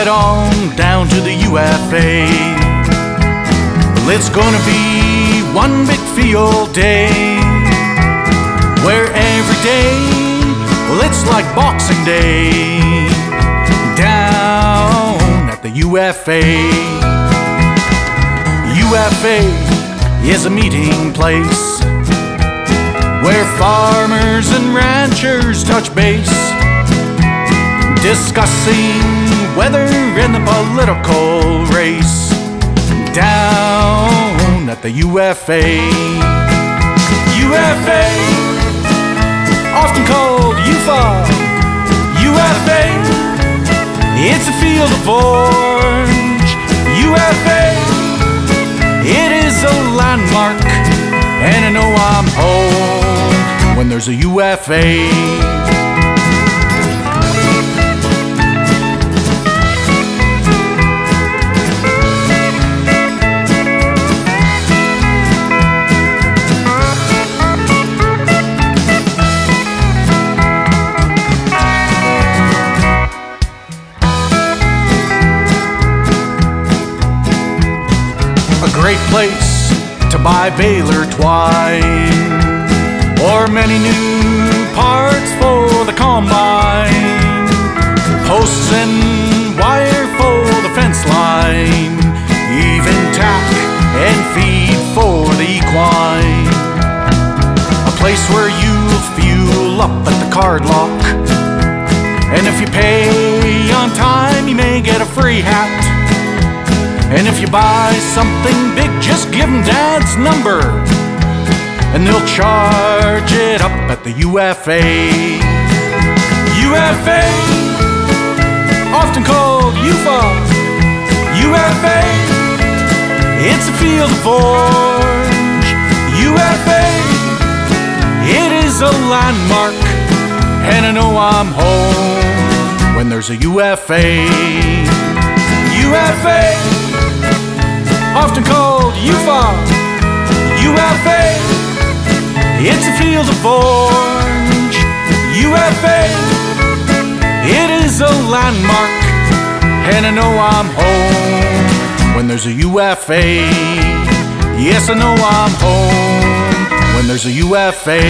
head on down to the UFA. Well, it's gonna be one big field day where every day, well, it's like Boxing Day down at the UFA. UFA is a meeting place where farmers and ranchers touch base, discussing weather and the political race down at the UFA. UFA, often called UFA, UFA, it's a field of orange. UFA, it is a landmark, and I know I'm home when there's a UFA. Great place to buy baler twine or many new parts for the combine. Posts and wire for the fence line even tack and feed for the equine. A place where you'll fuel up at the card lock. And if you pay on time you may get a free hat and if you buy something big, just give them Dad's number. And they'll charge it up at the UFA. UFA, often called UFA. UFA, it's a field of orange. UFA, it is a landmark. And I know I'm home when there's a UFA. UFA often called UFA. UFA, it's a field of orange. UFA, it is a landmark, and I know I'm home when there's a UFA. Yes, I know I'm home when there's a UFA.